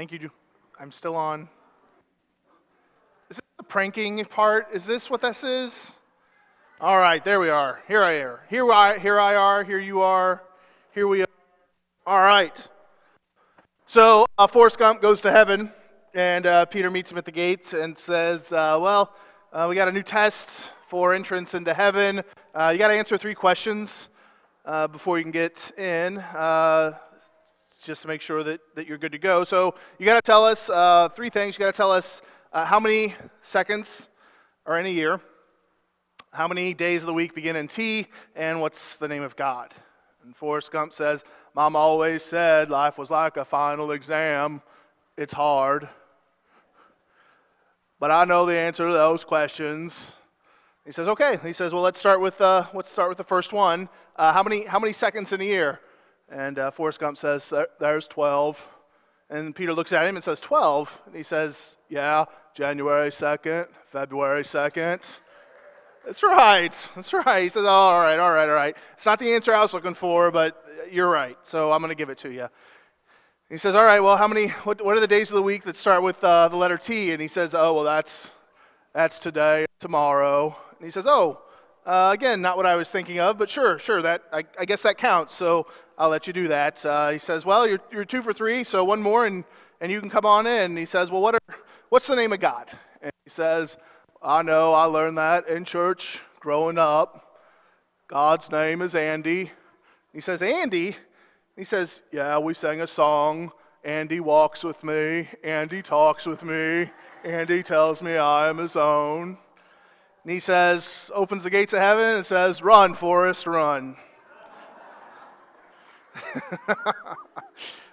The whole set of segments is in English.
Thank you. I'm still on. Is this the pranking part? Is this what this is? All right, there we are. Here I am. Here I, here I are. Here you are. Here we are. All right. So uh, Forrest Gump goes to heaven, and uh, Peter meets him at the gate and says, uh, "Well, uh, we got a new test for entrance into heaven. Uh, you got to answer three questions uh, before you can get in." Just to make sure that, that you're good to go. So you got to tell us uh, three things. You got to tell us uh, how many seconds are in a year, how many days of the week begin in T, and what's the name of God. And Forrest Gump says, Mom always said life was like a final exam. It's hard. But I know the answer to those questions. He says, okay. He says, well, let's start with, uh, let's start with the first one. Uh, how, many, how many seconds in a year? And uh, Forrest Gump says, There's 12. And Peter looks at him and says, 12. And he says, Yeah, January 2nd, February 2nd. That's right. That's right. He says, All right, all right, all right. It's not the answer I was looking for, but you're right. So I'm going to give it to you. He says, All right, well, how many, what, what are the days of the week that start with uh, the letter T? And he says, Oh, well, that's, that's today, tomorrow. And he says, Oh, uh, again, not what I was thinking of, but sure, sure, that, I, I guess that counts. So I'll let you do that. Uh, he says, Well, you're, you're two for three, so one more and, and you can come on in. He says, Well, what are, what's the name of God? And he says, I know, I learned that in church growing up. God's name is Andy. He says, Andy? He says, Yeah, we sang a song. Andy walks with me. Andy talks with me. Andy tells me I am his own. And he says, opens the gates of heaven and says, Run, Forrest, run.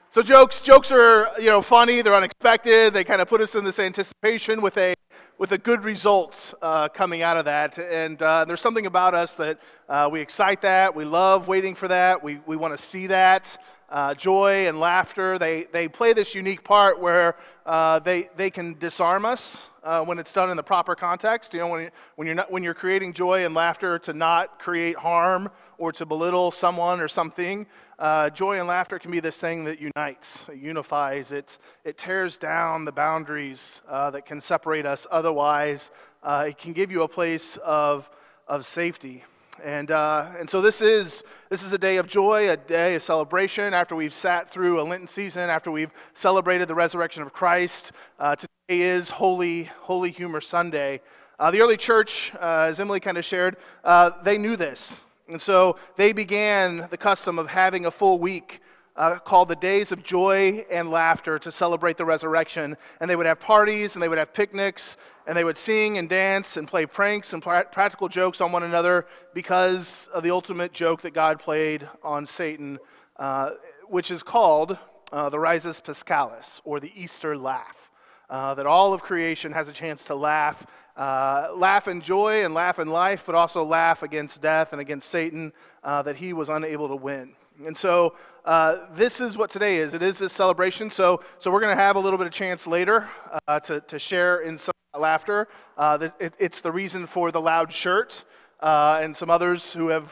so jokes, jokes are you know funny. They're unexpected. They kind of put us in this anticipation with a with a good result uh, coming out of that. And uh, there's something about us that uh, we excite that. We love waiting for that. We we want to see that. Uh, joy and laughter. They they play this unique part where uh, they they can disarm us. Uh, when it's done in the proper context, you know, when, when, you're not, when you're creating joy and laughter to not create harm or to belittle someone or something, uh, joy and laughter can be this thing that unites, it unifies, it, it tears down the boundaries uh, that can separate us. Otherwise, uh, it can give you a place of, of safety. And, uh, and so this is, this is a day of joy, a day of celebration after we've sat through a Lenten season, after we've celebrated the resurrection of Christ. Uh, today is Holy, Holy Humor Sunday. Uh, the early church, as Emily kind of shared, they knew this. And so they began the custom of having a full week uh, called the Days of Joy and Laughter to celebrate the resurrection. And they would have parties and they would have picnics and they would sing and dance and play pranks and practical jokes on one another because of the ultimate joke that God played on Satan, uh, which is called uh, the Risus Paschalis or the Easter laugh. Uh, that all of creation has a chance to laugh uh, laugh in joy and laugh in life, but also laugh against death and against Satan uh, that he was unable to win. And so uh, this is what today is. It is this celebration. So, so we're going to have a little bit of chance later uh, to, to share in some laughter. Uh, it, it's the reason for the loud shirt. Uh, and some others who have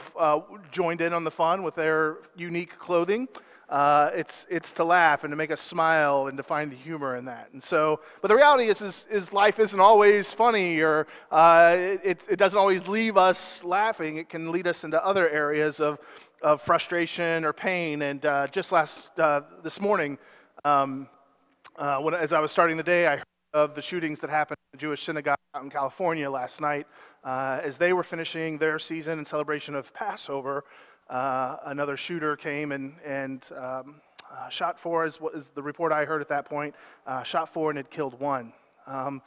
joined in on the fun with their unique clothing. Uh, it's, it's to laugh and to make us smile and to find the humor in that. And so, but the reality is, is, is life isn't always funny or uh, it, it doesn't always leave us laughing. It can lead us into other areas of, of frustration or pain. And uh, just last, uh, this morning, um, uh, when, as I was starting the day, I heard of the shootings that happened in the Jewish synagogue out in California last night uh, as they were finishing their season in celebration of Passover uh, another shooter came and, and um, uh, shot four, is, is the report I heard at that point, uh, shot four and had killed one. Um,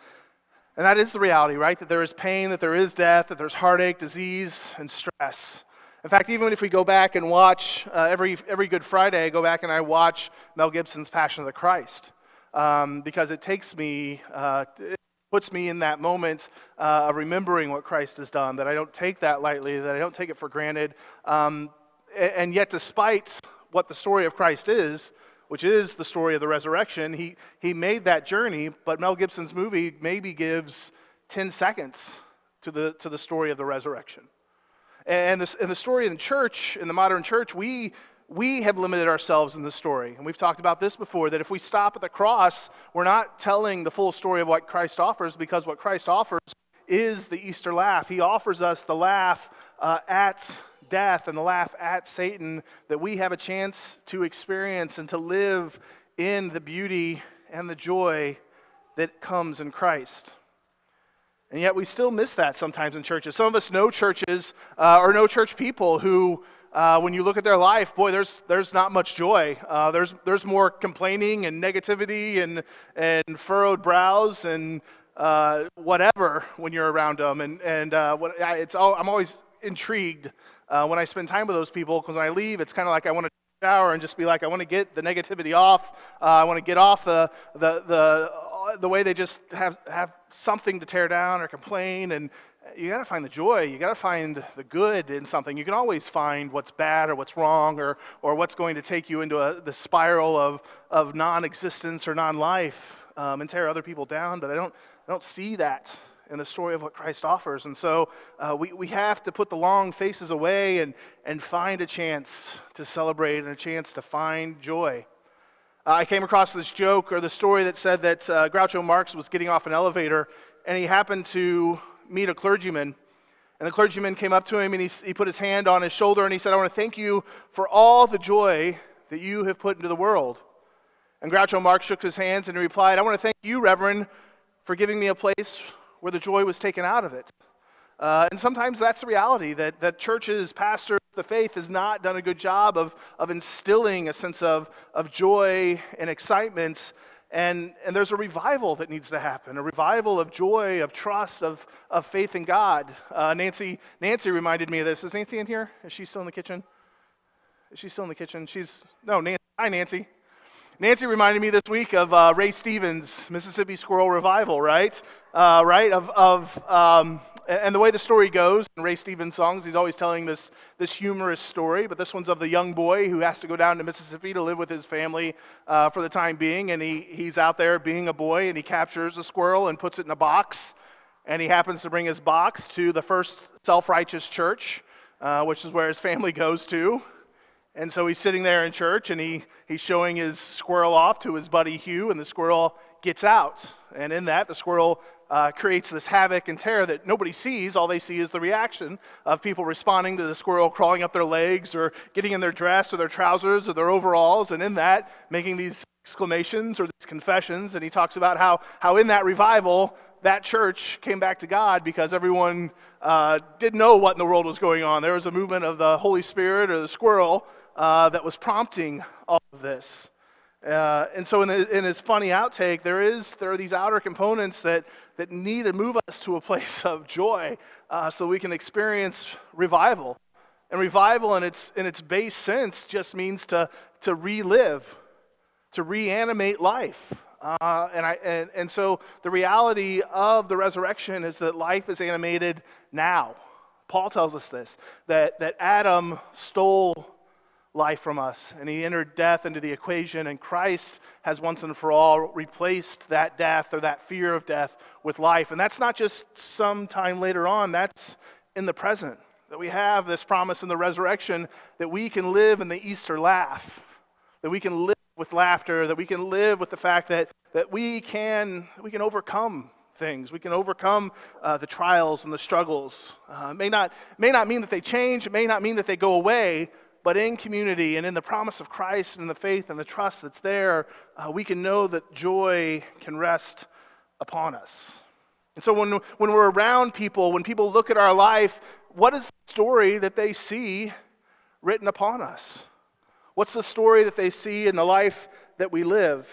and that is the reality, right? That there is pain, that there is death, that there's heartache, disease, and stress. In fact, even if we go back and watch uh, every, every Good Friday, I go back and I watch Mel Gibson's Passion of the Christ. Um, because it takes me, uh, puts me in that moment uh, of remembering what Christ has done, that I don't take that lightly, that I don't take it for granted. Um, and yet, despite what the story of Christ is, which is the story of the resurrection, he, he made that journey, but Mel Gibson's movie maybe gives 10 seconds to the, to the story of the resurrection. And the, and the story in the church, in the modern church, we, we have limited ourselves in the story. And we've talked about this before that if we stop at the cross, we're not telling the full story of what Christ offers because what Christ offers is the Easter laugh. He offers us the laugh uh, at death and the laugh at Satan that we have a chance to experience and to live in the beauty and the joy that comes in Christ. And yet we still miss that sometimes in churches. Some of us know churches uh, or know church people who, uh, when you look at their life, boy, there's, there's not much joy. Uh, there's, there's more complaining and negativity and, and furrowed brows and uh, whatever when you're around them. And, and uh, what, it's all, I'm always intrigued uh, when I spend time with those people because when I leave, it's kind of like I want to shower and just be like, I want to get the negativity off. Uh, I want to get off the, the, the, uh, the way they just have, have something to tear down or complain. And you got to find the joy. You got to find the good in something. You can always find what's bad or what's wrong or, or what's going to take you into a, the spiral of, of non existence or non life um, and tear other people down. But I don't, I don't see that in the story of what Christ offers. And so uh, we, we have to put the long faces away and, and find a chance to celebrate and a chance to find joy. Uh, I came across this joke or the story that said that uh, Groucho Marx was getting off an elevator and he happened to meet a clergyman. And the clergyman came up to him and he, he put his hand on his shoulder and he said, I want to thank you for all the joy that you have put into the world. And Groucho Marx shook his hands and he replied, I want to thank you, Reverend, for giving me a place where the joy was taken out of it. Uh, and sometimes that's the reality that, that churches, pastors, the faith has not done a good job of, of instilling a sense of, of joy and excitement. And, and there's a revival that needs to happen a revival of joy, of trust, of, of faith in God. Uh, Nancy, Nancy reminded me of this. Is Nancy in here? Is she still in the kitchen? Is she still in the kitchen? She's, no, Nancy. Hi, Nancy. Nancy reminded me this week of uh, Ray Stevens' Mississippi Squirrel Revival, right? Uh, right? Of, of um, and the way the story goes in Ray Stevens' songs, he's always telling this, this humorous story, but this one's of the young boy who has to go down to Mississippi to live with his family uh, for the time being. And he, he's out there being a boy, and he captures a squirrel and puts it in a box. And he happens to bring his box to the first self righteous church, uh, which is where his family goes to. And so he's sitting there in church and he, he's showing his squirrel off to his buddy Hugh, and the squirrel gets out. And in that, the squirrel uh, creates this havoc and terror that nobody sees. All they see is the reaction of people responding to the squirrel crawling up their legs or getting in their dress or their trousers or their overalls, and in that, making these exclamations or these confessions. And he talks about how, how in that revival, that church came back to God because everyone uh, didn't know what in the world was going on. There was a movement of the Holy Spirit or the squirrel uh, that was prompting all of this. Uh, and so in, the, in, his funny outtake, there, is, there are these outer components that, that need to move us to a place of joy uh, so we can experience revival. And revival in its, in its base sense just means to, to relive, to reanimate life. Uh, and, I, and, and so the reality of the resurrection is that life is animated now. Paul tells us this that, that Adam stole life from us and he entered death into the equation, and Christ has once and for all replaced that death or that fear of death with life. And that's not just sometime later on, that's in the present. That we have this promise in the resurrection that we can live in the Easter laugh, that we can live with laughter, that we can live with the fact that, that we, can, we can overcome things. We can overcome uh, the trials and the struggles. Uh, may, not, may not mean that they change, it may not mean that they go away, but in community and in the promise of Christ and the faith and the trust that's there, uh, we can know that joy can rest upon us. And so when, when we're around people, when people look at our life, what is the story that they see written upon us? What's the story that they see in the life that we live?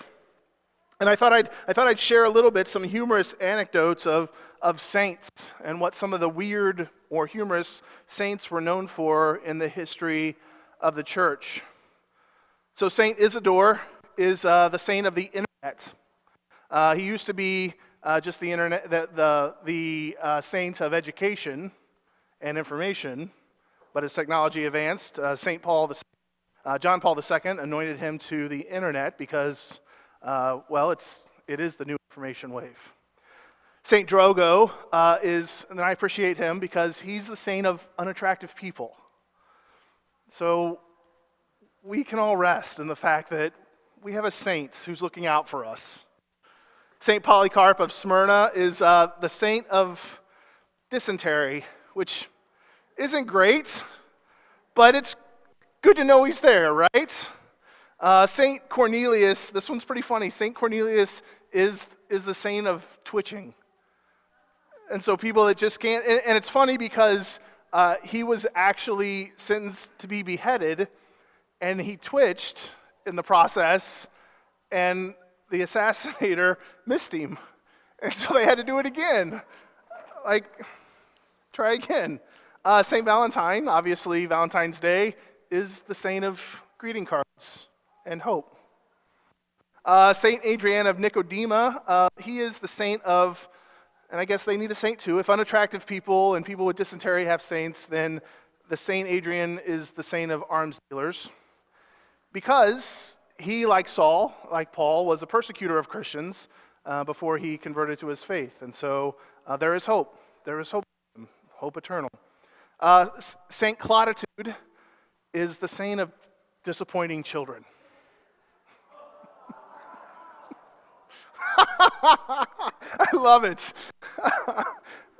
And I thought I'd, I thought I'd share a little bit some humorous anecdotes of, of saints and what some of the weird or humorous saints were known for in the history of the church. So, Saint Isidore is uh, the saint of the internet. Uh, he used to be uh, just the internet, the, the, the uh, saint of education and information, but as technology advanced, uh, Saint Paul the uh, John Paul II anointed him to the internet because, well, it's, it is the new information wave. St. Drogo is, and I appreciate him because he's the saint of unattractive people. So we can all rest in the fact that we have a saint who's looking out for us. Saint Polycarp of Smyrna is uh, the saint of dysentery, which isn't great, but it's good to know he's there, right? Uh, Saint Cornelius, this one's pretty funny. Saint Cornelius is, is the saint of twitching. And so people that just can't, and, and it's funny because uh, he was actually sentenced to be beheaded, and he twitched in the process, and the assassinator missed him. And so they had to do it again. Like, try again. Uh, St. Valentine, obviously, Valentine's Day is the saint of greeting cards and hope. Uh, saint Adrian of Nicodema, uh, he is the saint of, and I guess they need a saint too. If unattractive people and people with dysentery have saints, then the Saint Adrian is the saint of arms dealers. Because he, like Saul, like Paul, was a persecutor of Christians uh, before he converted to his faith. And so uh, there is hope. There is hope, hope eternal. Uh, saint Clotilde is the saint of disappointing children. I love it.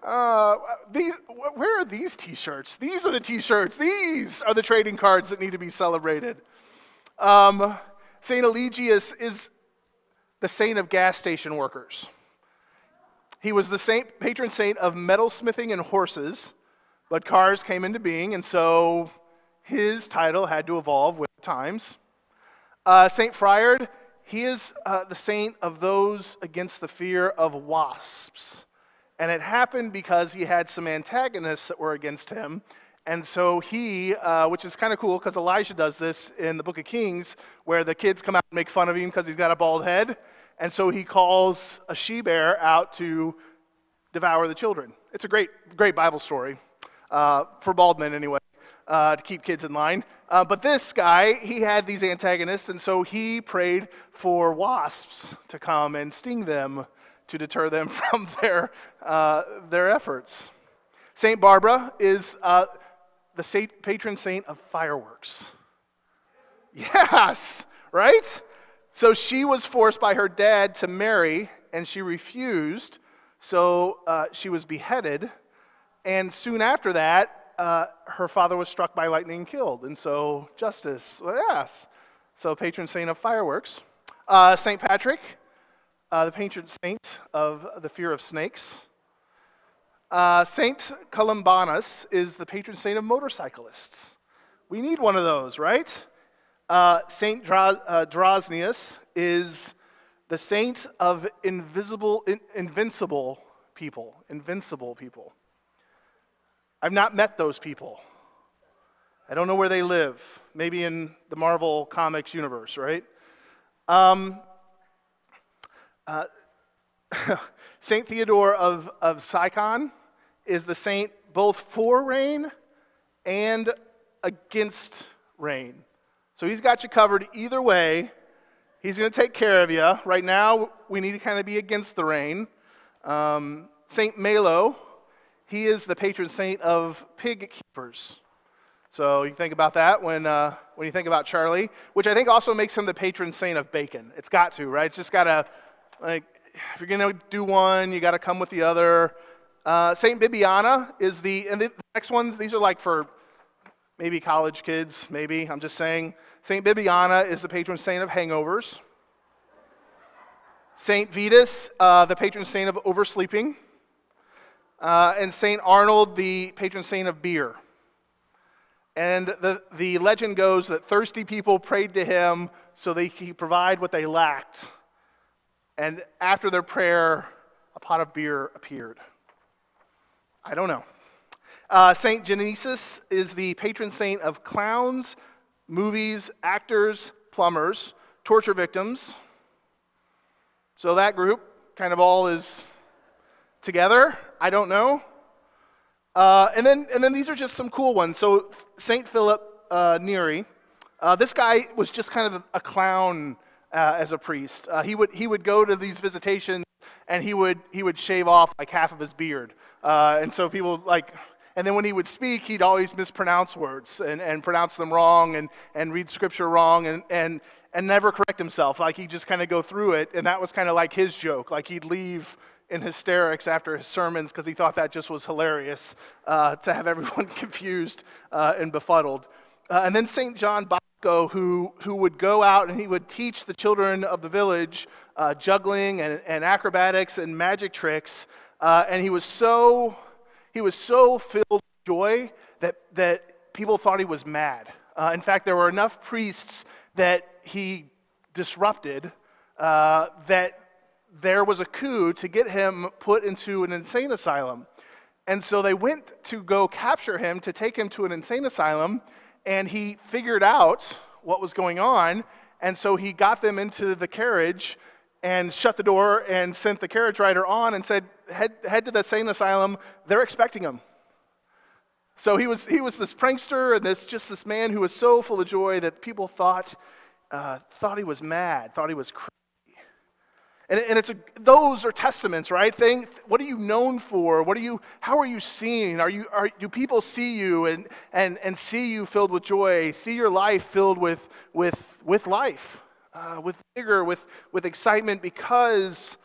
Uh, these, where are these t shirts? These are the t shirts. These are the trading cards that need to be celebrated. Um, Saint Eligius is the saint of gas station workers. He was the saint, patron saint of metalsmithing and horses, but cars came into being, and so his title had to evolve with times. Uh, saint Friard, he is uh, the saint of those against the fear of wasps. And it happened because he had some antagonists that were against him. And so he, uh, which is kind of cool because Elijah does this in the book of Kings, where the kids come out and make fun of him because he's got a bald head. And so he calls a she bear out to devour the children. It's a great, great Bible story uh, for bald men, anyway, uh, to keep kids in line. Uh, but this guy, he had these antagonists, and so he prayed for wasps to come and sting them to deter them from their, uh, their efforts. St. Barbara is uh, the saint, patron saint of fireworks. Yes, right? So she was forced by her dad to marry, and she refused. So uh, she was beheaded. And soon after that, uh, her father was struck by lightning and killed. And so, justice, well, yes. So, patron saint of fireworks. Uh, St. Patrick the patron saint of the fear of snakes. Uh, saint Columbanus is the patron saint of motorcyclists. We need one of those, right? Uh, saint Dra- uh, Drosnius is the saint of invisible, in, invincible people. Invincible people. I've not met those people. I don't know where they live. Maybe in the Marvel Comics universe, right? Um, uh, saint Theodore of, of Sykeon is the saint both for rain and against rain. So he's got you covered either way. He's going to take care of you. Right now, we need to kind of be against the rain. Um, saint Malo, he is the patron saint of pig keepers. So you think about that when, uh, when you think about Charlie, which I think also makes him the patron saint of bacon. It's got to, right? It's just got to like, if you're going to do one, you got to come with the other. Uh, St. Bibiana is the, and the next ones, these are like for maybe college kids, maybe, I'm just saying. St. Bibiana is the patron saint of hangovers. St. Vitus, uh, the patron saint of oversleeping. Uh, and St. Arnold, the patron saint of beer. And the, the legend goes that thirsty people prayed to him so they could provide what they lacked. And after their prayer, a pot of beer appeared. I don't know. Uh, saint Genesius is the patron saint of clowns, movies, actors, plumbers, torture victims. So that group kind of all is together. I don't know. Uh, and, then, and then these are just some cool ones. So Saint Philip uh, Neri, uh, this guy was just kind of a clown uh, as a priest. Uh, he, would, he would go to these visitations and he would, he would shave off like half of his beard. Uh, and so people like, And then when he would speak, he'd always mispronounce words and, and pronounce them wrong and, and read scripture wrong and, and, and never correct himself. Like he'd just kind of go through it. And that was kind of like his joke. Like he'd leave in hysterics after his sermons because he thought that just was hilarious uh, to have everyone confused uh, and befuddled. Uh, and then St. John who, who would go out and he would teach the children of the village uh, juggling and, and acrobatics and magic tricks. Uh, and he was so he was so filled with joy that, that people thought he was mad. Uh, in fact, there were enough priests that he disrupted uh, that there was a coup to get him put into an insane asylum. And so they went to go capture him to take him to an insane asylum, and he figured out what was going on. And so he got them into the carriage and shut the door and sent the carriage rider on and said, head, head to the insane asylum. They're expecting him. So he was, he was this prankster and this, just this man who was so full of joy that people thought, uh, thought he was mad, thought he was crazy. And, and it's a, those are testaments, right? Thing, what are you known for? What are you, how are you seen? Are you, are, do people see you and, and, and see you filled with joy, see your life filled with, with, with life? uh, with vigor, with, with excitement because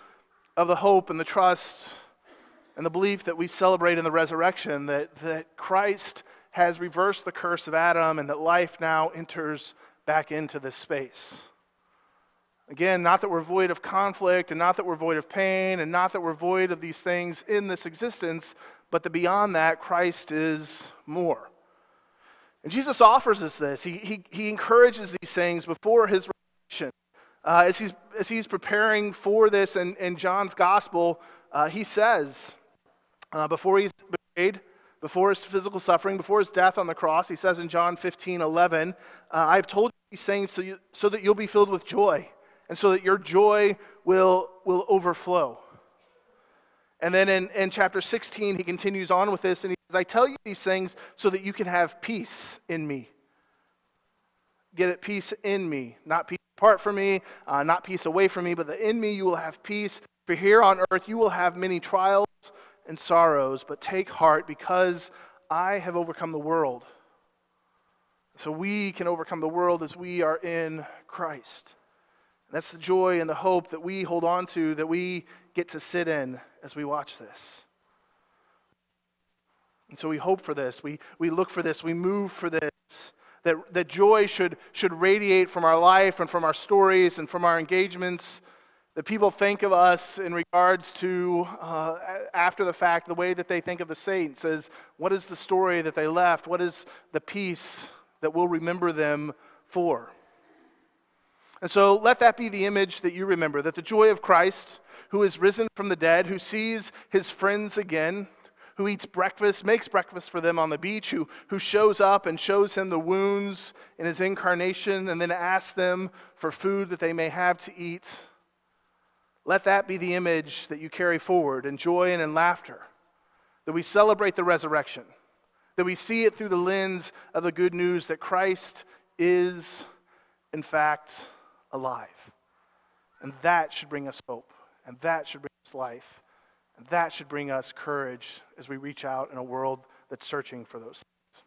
of the hope and the trust and the belief that we celebrate in the resurrection that, that Christ has reversed the curse of Adam and that life now enters back into this space. Again, not that we're void of conflict and not that we're void of pain and not that we're void of these things in this existence, but that beyond that, Christ is more. And Jesus offers us this. He, he, he encourages these things before his uh, as, he's, as he's preparing for this in, in John's gospel, uh, he says, uh, before he's betrayed, before his physical suffering, before his death on the cross, he says in John 15, 11, uh, I've told you these things so, you, so that you'll be filled with joy, and so that your joy will, will overflow. And then in, in chapter 16, he continues on with this, and he says, I tell you these things so that you can have peace in me. Get it, peace in me, not peace apart from me, uh, not peace away from me, but that in me you will have peace. For here on earth you will have many trials and sorrows, but take heart because I have overcome the world. So we can overcome the world as we are in Christ. That's the joy and the hope that we hold on to, that we get to sit in as we watch this. And so we hope for this. We, we look for this. We move for this that, that joy should, should radiate from our life and from our stories and from our engagements. That people think of us in regards to, uh, after the fact, the way that they think of the saints is what is the story that they left? What is the peace that we'll remember them for? And so let that be the image that you remember that the joy of Christ, who is risen from the dead, who sees his friends again, who eats breakfast, makes breakfast for them on the beach, who, who shows up and shows him the wounds in his incarnation, and then asks them for food that they may have to eat. Let that be the image that you carry forward in joy and in laughter, that we celebrate the resurrection, that we see it through the lens of the good news that Christ is, in fact, alive. And that should bring us hope, and that should bring us life. And that should bring us courage as we reach out in a world that's searching for those things.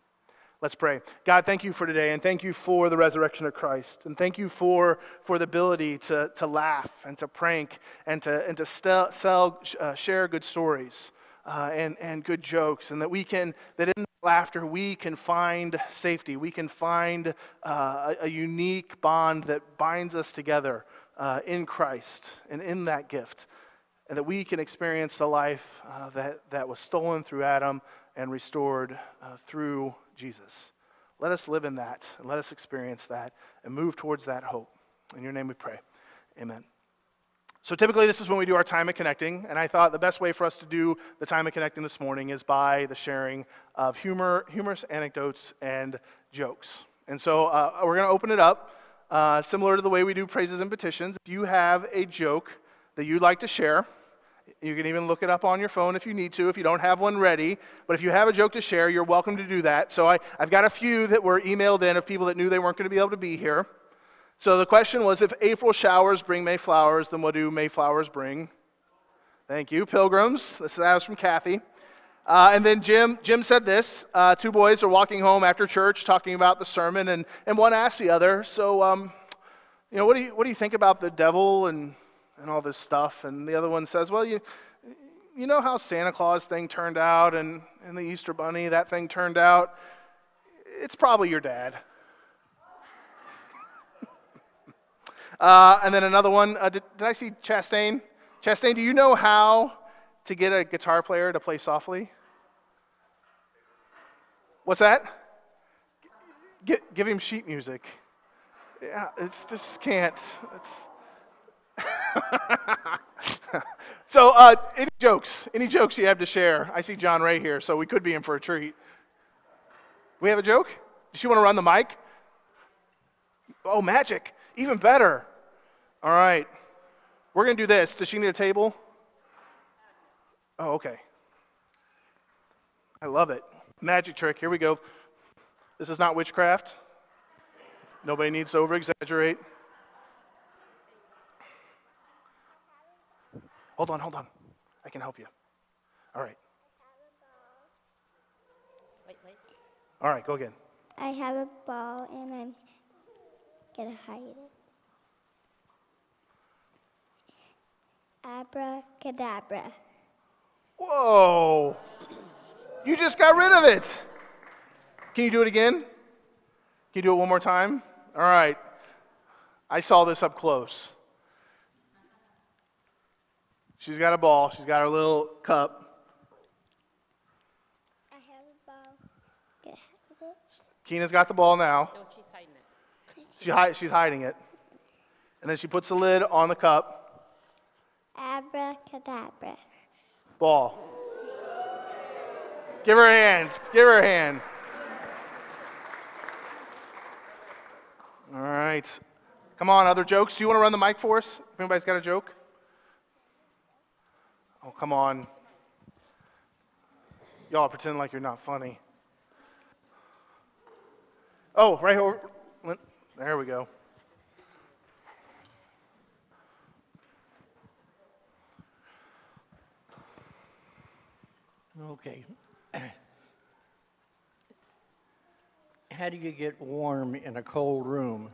Let's pray. God, thank you for today, and thank you for the resurrection of Christ. And thank you for, for the ability to, to laugh and to prank and to, and to sell, uh, share good stories uh, and, and good jokes. And that we can, that in laughter, we can find safety. We can find uh, a, a, unique bond that binds us together uh, in Christ and in that gift and that we can experience the life uh, that, that was stolen through Adam and restored uh, through Jesus. Let us live in that, and let us experience that, and move towards that hope. In your name we pray. Amen. So typically, this is when we do our time of connecting, and I thought the best way for us to do the time of connecting this morning is by the sharing of humor, humorous anecdotes and jokes. And so uh, we're going to open it up, uh, similar to the way we do praises and petitions. If you have a joke that you'd like to share. You can even look it up on your phone if you need to, if you don't have one ready. But if you have a joke to share, you're welcome to do that. So I, have got a few that were emailed in of people that knew they weren't going to be able to be here. So the question was if April showers bring May flowers, then what do May flowers bring? Thank you. Pilgrims. This is, was from Kathy. Uh, and then Jim, Jim said this. Uh, two boys are walking home after church talking about the sermon, and, and one asked the other, So, um, you know, what do you, what do you think about the devil and, and all this stuff? And the other one says, Well, you, you know how Santa Claus thing turned out and, and the Easter Bunny, that thing turned out? It's probably your dad. Uh, and then another one, uh, did, did I see Chastain? Chastain, do you know how to get a guitar player to play softly? What's that? Get, give him sheet music. Yeah, it's just can't. It's so, uh, any jokes? Any jokes you have to share? I see John Ray here, so we could be in for a treat. We have a joke? Does she want to run the mic? Oh, magic. Even better. All right. We're going to do this. Does she need a table? Oh, okay. I love it. Magic trick. Here we go. This is not witchcraft. Nobody needs to over exaggerate. Hold on, hold on. I can help you. All right. Wait, wait. All right, go again. I have a ball and I'm gonna hide it. Abracadabra. Whoa! You just got rid of it. Can you do it again? Can you do it one more time? All right. I saw this up close. She's got a ball. She's got her little cup. I have a ball. Can I have it? Keena's got the ball now. No, she's hiding it. She hi- she's hiding it. And then she puts the lid on the cup. Abracadabra. Ball. Give her a hand. Give her a hand. All right. Come on, other jokes. Do you want to run the mic for us? If anybody's got a joke? Oh, come on. Y'all pretend like you're not funny. Oh, right over. There we go. Okay. How do you get warm in a cold room?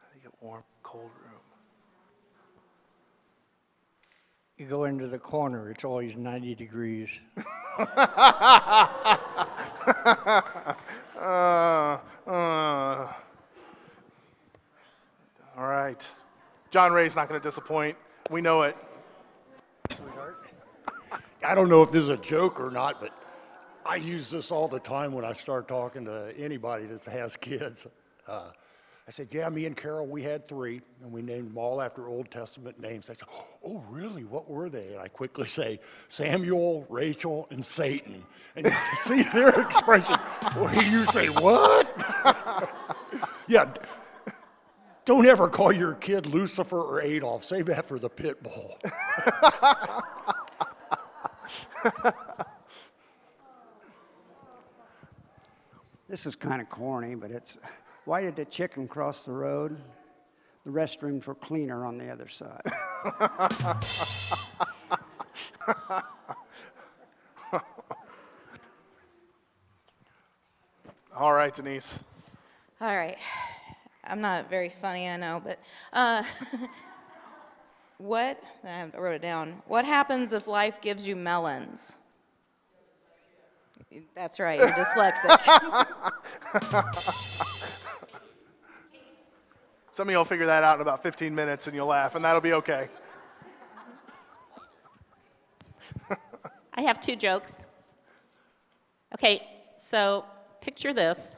How do you get warm, cold room? You go into the corner, it's always 90 degrees. Uh, uh. All right. John Ray's not going to disappoint. We know it. I don't know if this is a joke or not, but I use this all the time when I start talking to anybody that has kids. Uh, I said, Yeah, me and Carol, we had three, and we named them all after Old Testament names. They said, Oh, really? What were they? And I quickly say, Samuel, Rachel, and Satan. And you see their expression. Well, you say, What? yeah. Don't ever call your kid Lucifer or Adolf. Save that for the pit bull. This is kind of corny, but it's why did the chicken cross the road? The restrooms were cleaner on the other side. All right, Denise. All right. I'm not very funny, I know, but uh, what? I wrote it down. What happens if life gives you melons? That's right, you're dyslexic. Some of you will figure that out in about 15 minutes and you'll laugh, and that'll be okay. I have two jokes. Okay, so picture this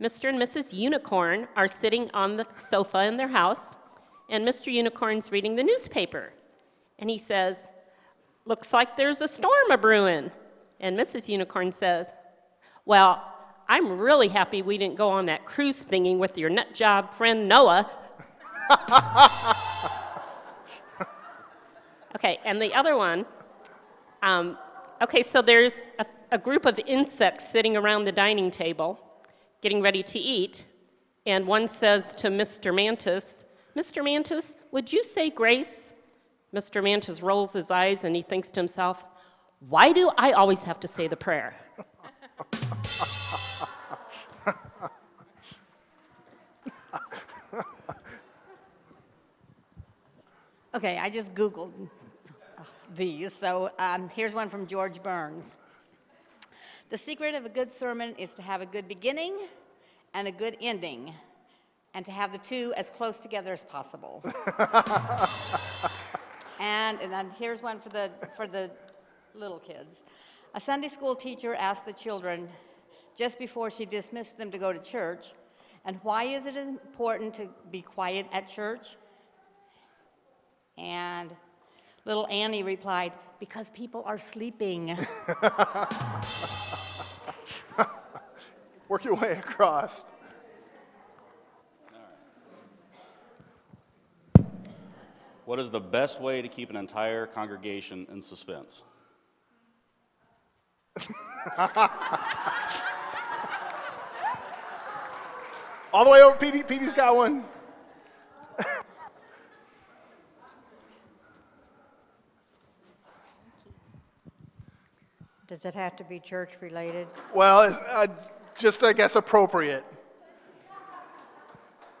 Mr. and Mrs. Unicorn are sitting on the sofa in their house, and Mr. Unicorn's reading the newspaper. And he says, Looks like there's a storm a brewing. And Mrs. Unicorn says, Well, I'm really happy we didn't go on that cruise thingy with your nut job friend Noah. okay, and the other one um, okay, so there's a, a group of insects sitting around the dining table getting ready to eat, and one says to Mr. Mantis, Mr. Mantis, would you say grace? Mr. Mantis rolls his eyes and he thinks to himself, Why do I always have to say the prayer? Okay, I just Googled these. So um, here's one from George Burns. The secret of a good sermon is to have a good beginning and a good ending, and to have the two as close together as possible. and, and then here's one for the, for the little kids. A Sunday school teacher asked the children just before she dismissed them to go to church, and why is it important to be quiet at church? And little Annie replied, Because people are sleeping. Work your way across. What is the best way to keep an entire congregation in suspense? All the way over. Petey, Petey's got one. Does it have to be church related? Well, it's, uh, just I guess appropriate.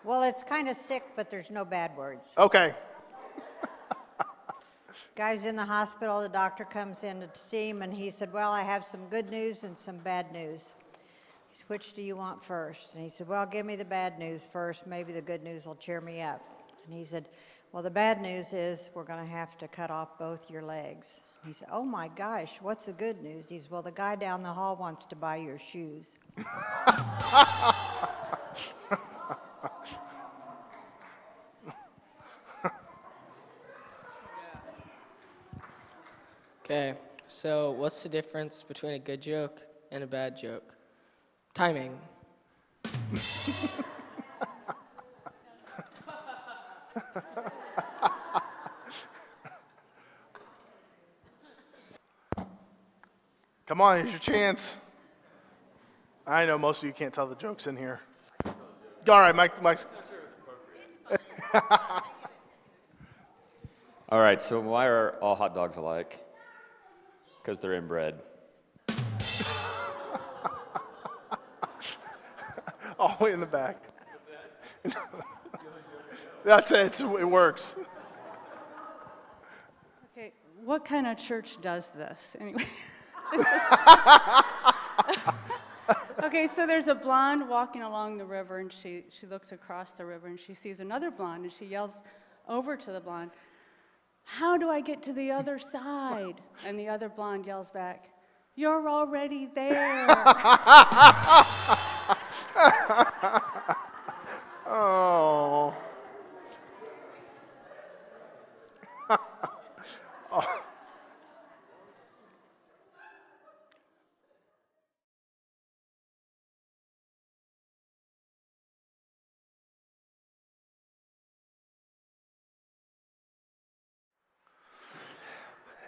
Well, it's kind of sick, but there's no bad words. Okay. Guy's in the hospital, the doctor comes in to see him, and he said, Well, I have some good news and some bad news. He said, Which do you want first? And he said, Well, give me the bad news first. Maybe the good news will cheer me up. And he said, Well, the bad news is we're going to have to cut off both your legs. He said, Oh my gosh, what's the good news? He said, Well, the guy down the hall wants to buy your shoes. Okay, so what's the difference between a good joke and a bad joke? Timing. Come on, here's your chance. I know most of you can't tell the jokes in here. All right, Mike. Mike. All right, so why are all hot dogs alike? Because they're inbred. All the way in the back. That's it. It works. Okay, what kind of church does this anyway? Okay, so there's a blonde walking along the river, and she, she looks across the river and she sees another blonde, and she yells over to the blonde, How do I get to the other side? And the other blonde yells back, You're already there.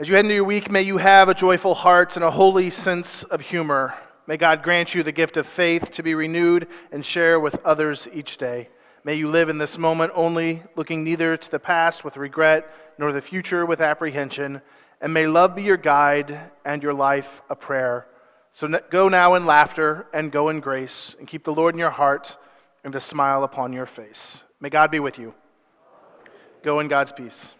As you head into your week, may you have a joyful heart and a holy sense of humor. May God grant you the gift of faith to be renewed and share with others each day. May you live in this moment only looking neither to the past with regret nor the future with apprehension. And may love be your guide and your life a prayer. So go now in laughter and go in grace and keep the Lord in your heart and a smile upon your face. May God be with you. Go in God's peace.